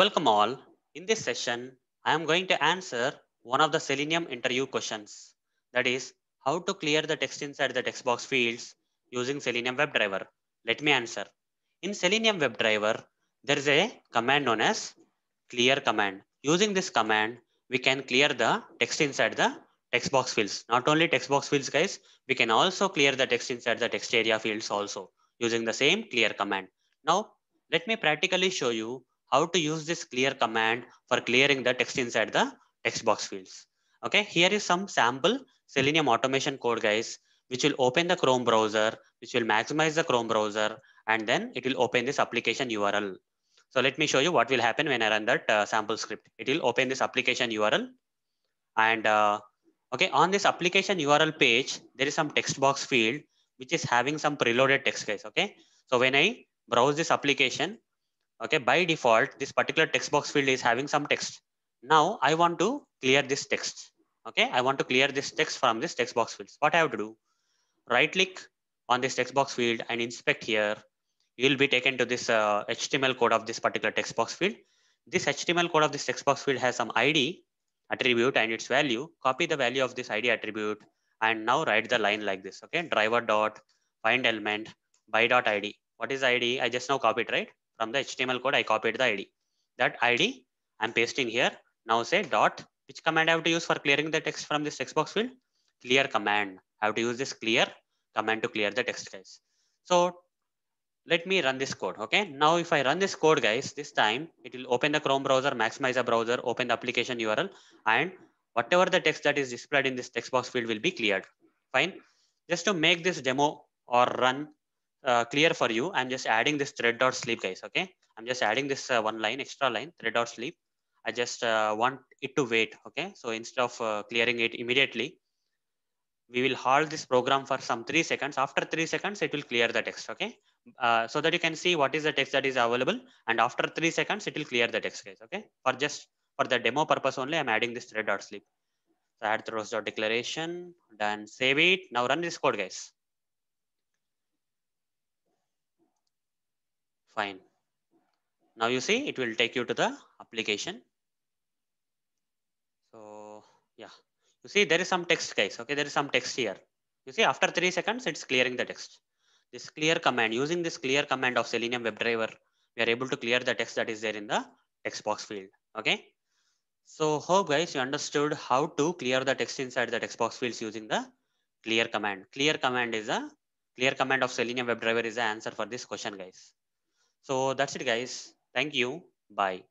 Welcome all. In this session, I am going to answer one of the Selenium interview questions. That is, how to clear the text inside the text box fields using Selenium WebDriver. Let me answer. In Selenium WebDriver, there is a command known as clear command. Using this command, we can clear the text inside the text box fields. Not only text box fields, guys, we can also clear the text inside the text area fields also using the same clear command. Now, let me practically show you how to use this clear command for clearing the text inside the text box fields. Okay, here is some sample Selenium automation code, guys, which will open the Chrome browser, which will maximize the Chrome browser, and then it will open this application URL. So let me show you what will happen when I run that uh, sample script. It will open this application URL. And uh, okay, on this application URL page, there is some text box field, which is having some preloaded text, guys. Okay, so when I browse this application, okay by default this particular text box field is having some text. Now i want to clear this text. Okay i want to clear this text from this text box fields. What i have to do? Right click on this text box field and inspect here. You will be taken to this uh, html code of this particular text box field. This html code of this text box field has some id attribute and its value. Copy the value of this id attribute and now write the line like this. Okay driver dot find element by dot id what is id i just now copied right from the HTML code, I copied the ID. That ID I'm pasting here. Now say dot, which command I have to use for clearing the text from this text box field? Clear command. I have to use this clear command to clear the text guys. So let me run this code. Okay. Now if I run this code guys, this time it will open the Chrome browser, maximize the browser, open the application URL and whatever the text that is displayed in this text box field will be cleared. Fine. Just to make this demo or run uh, clear for you, I'm just adding this thread dot sleep guys. Okay. I'm just adding this uh, one line, extra line, thread dot sleep. I just uh, want it to wait. Okay. So instead of uh, clearing it immediately, we will halt this program for some three seconds. After three seconds, it will clear the text. Okay. Uh, so that you can see what is the text that is available. And after three seconds, it will clear the text guys. Okay. For just for the demo purpose only, I'm adding this thread dot sleep. So add throws dot declaration, then save it. Now run this code guys. Fine. Now you see it will take you to the application. So yeah, you see there is some text guys. Okay, there is some text here. You see after three seconds, it's clearing the text. This clear command, using this clear command of Selenium WebDriver, we are able to clear the text that is there in the text box field. Okay. So hope guys you understood how to clear the text inside the text box fields using the clear command. Clear command is a clear command of Selenium WebDriver is the answer for this question guys. So that's it guys. Thank you. Bye.